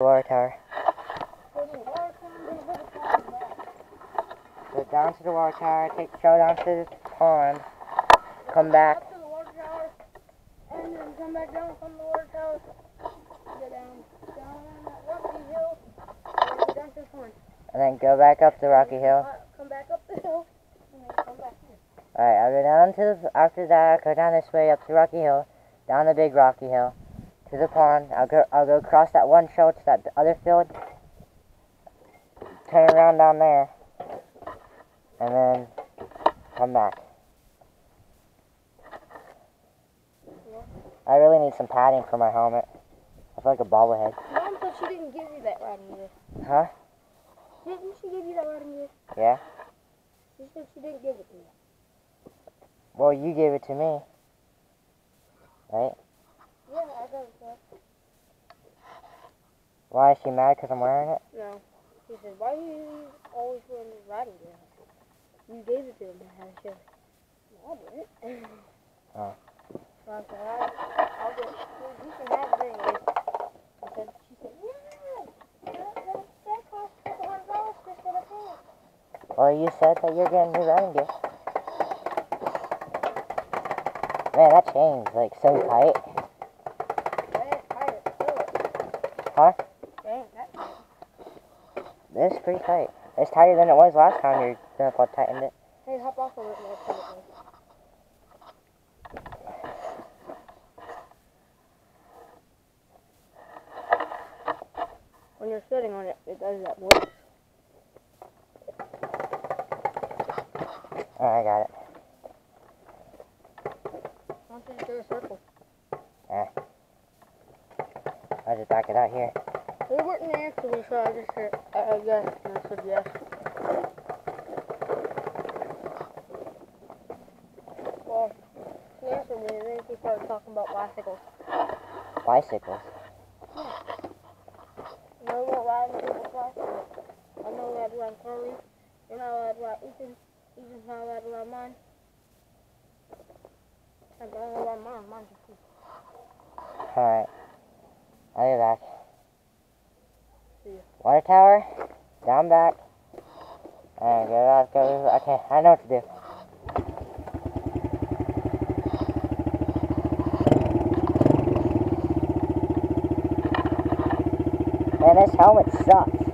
Water tower. Go down to the water tower, take the down to the pond, come back. To the water tower, and then. Go down, to the pond. And then go back up the rocky hill. Come back up the hill. Alright, I'll go down to the, after that, go down this way up to rocky hill, down the big rocky hill, to the pond. I'll go, I'll go across that one show to that other field, turn around down there, and then come back. I really need some padding for my helmet. I feel like a bobblehead. Mom said she didn't give you that riding gear. Huh? Didn't she give you that riding gear? Yeah? She said she didn't give it to you. Well, you gave it to me. Right? Yeah, I got it. Sir. Why is she mad because I'm wearing it? No. She said, why are you always wearing this riding gear? You gave it to him. And she said, no, I didn't. Oh. So I said, all right, I'll get it. You can have it anyway. I said, she said, yeah, that, that, that costs hundred dollars just for the pants. Well, you said that you're getting new riding gear. Man, that chain's like so tight. Huh? They ain't. This is pretty tight. It's tighter than it was last time your grandpa tightened it. Hey, hop off a little more, pull it. When you're sitting on it, it does that more. Alright, I got it. Why don't you just do a circle? I'll just back it out here. We weren't answer me, so I just said, I, I guess, I said yes. Well, he answered me, and then he started talking about bicycles. Bicycles. No more riding people's bicycles. I'm not allowed to ride. You're not allowed to ride Ethan. Ethan's not allowed to ride mine. I'm not allowed to ride mine. Mine's just Alright. I'll be back. See. Water tower. Down back. Alright, go out, go. Okay, I know what to do. Man, this helmet sucks.